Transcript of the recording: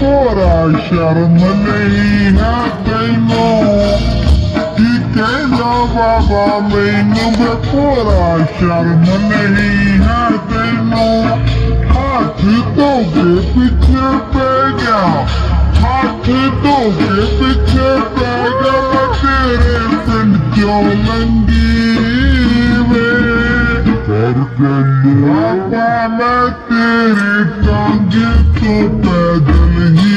Bora Sharmani Hataino Ikena Baba Mainu Bora Sharmani Hataino Hati Doge Picture Bega Hati Doge Picture Bega Matere Find Jolangi पीछे पै गया मैं तेरे पिंड क्यों लंगी में बाबा मैं तेरी टांगे तो पैदल ही